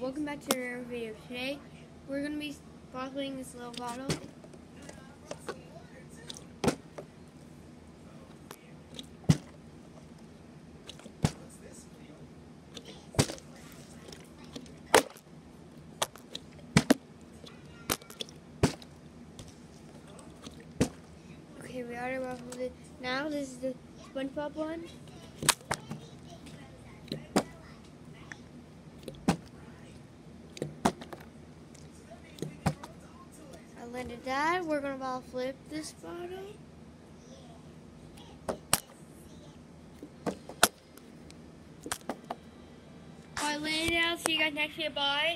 welcome back to another video. Today, we're going to be bottling this little bottle. Okay, we already bottled it. Now, this is the SpongeBob one. Landed that. We're gonna bottle flip this bottle. I landed out. See you guys next video. Bye.